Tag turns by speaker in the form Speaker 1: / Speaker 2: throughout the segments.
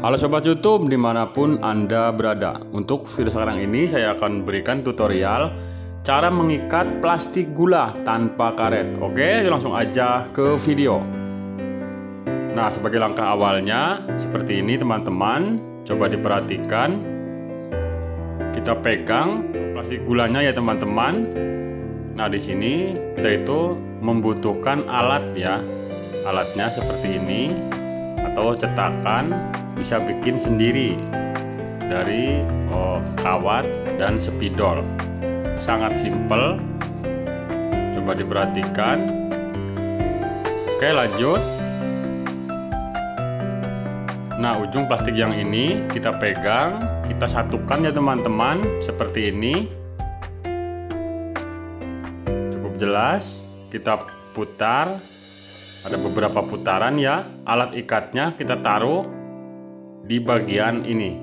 Speaker 1: Halo Sobat Youtube di mana pun Anda berada. Untuk video sekarang ini saya akan berikan tutorial Cara mengikat plastik gula tanpa karet. Oke langsung aja ke video. Nah sebagai langkah awalnya Seperti ini teman-teman. Coba diperhatikan. Kita pegang plastik gulanya ya teman-teman. Nah di sini kita itu membutuhkan alat ya. Alatnya seperti ini. Atau cetakan bisa bikin sendiri dari oh, kawat dan spidol sangat simple coba diperhatikan. Oke lanjut. Nah ujung plastik yang ini kita pegang kita satukan ya teman-teman seperti ini. Cukup jelas. Kita putar. Ada beberapa putaran ya. Alat ikatnya kita taruh di bagian ini.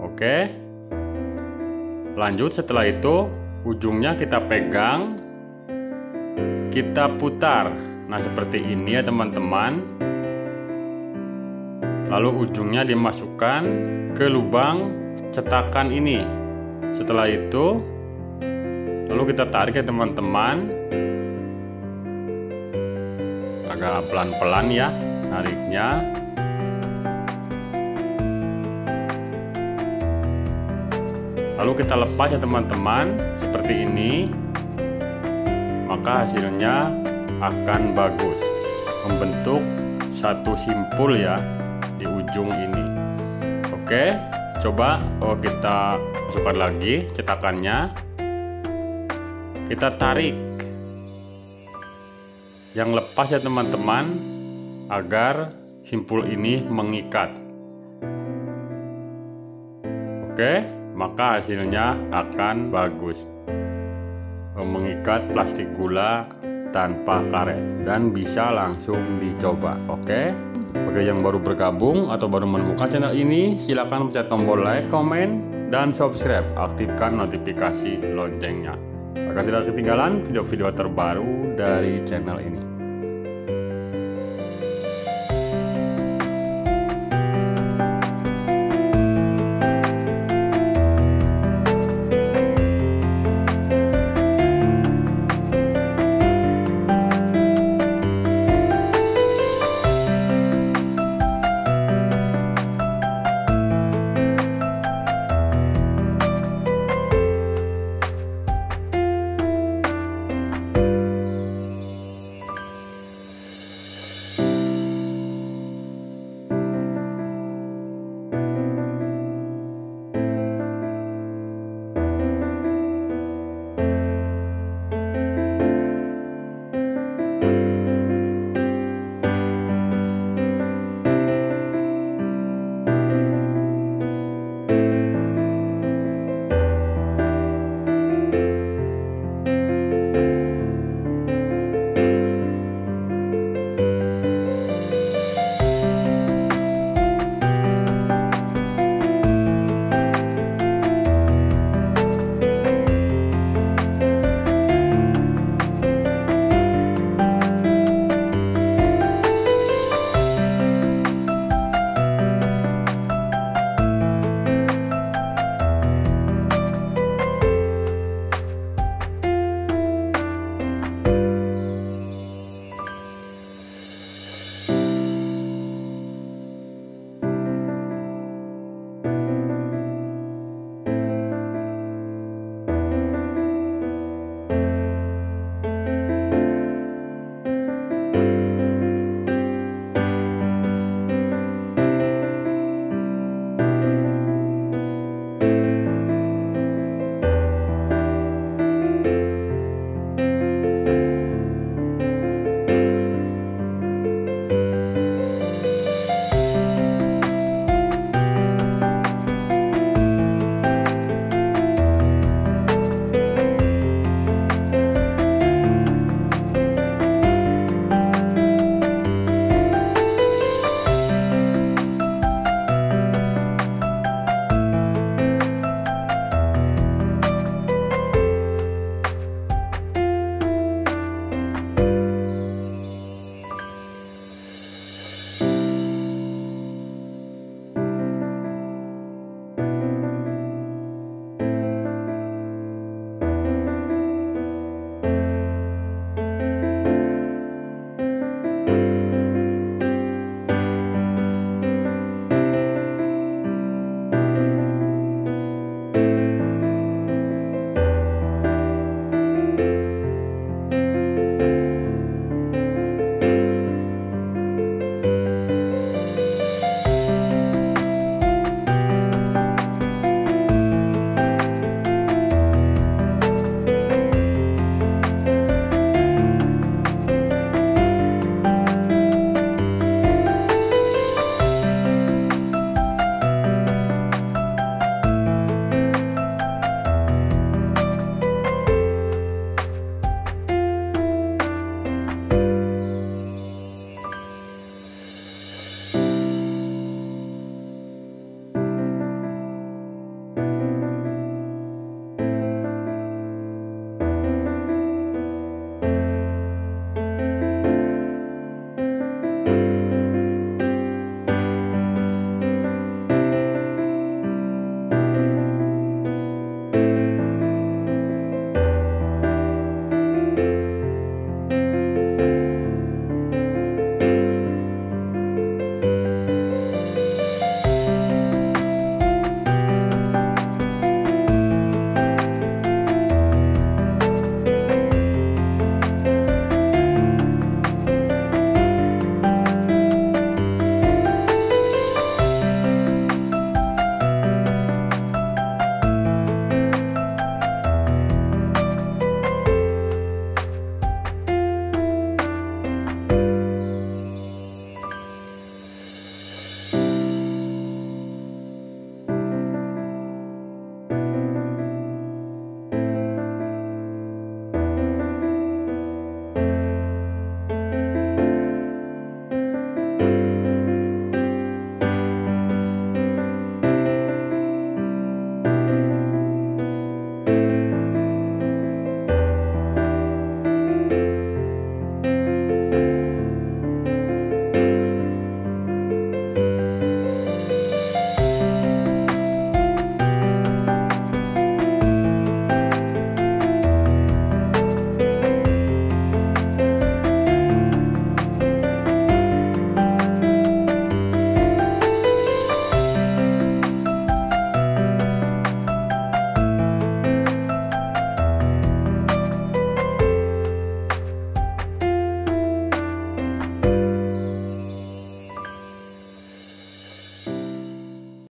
Speaker 1: Oke. Lanjut setelah itu ujungnya kita pegang kita putar. Nah seperti ini ya teman-teman. Lalu ujungnya dimasukkan ke lubang cetakan ini. Setelah itu lalu kita tarik ya teman-teman. Agak pelan-pelan ya nariknya lalu kita lepas ya teman-teman seperti ini. Maka hasilnya akan bagus. Membentuk satu simpul ya di ujung ini. Oke coba oh kita masukkan lagi cetakannya. Kita tarik. Yang lepas ya teman-teman agar simpul ini mengikat. Oke maka hasilnya akan bagus. Mengikat plastik gula tanpa karet dan bisa langsung dicoba oke? Bagi yang baru bergabung atau baru menemukan channel ini silahkan pencet tombol like, komen, dan subscribe. Aktifkan notifikasi loncengnya. Agar tidak ketinggalan video-video terbaru dari channel ini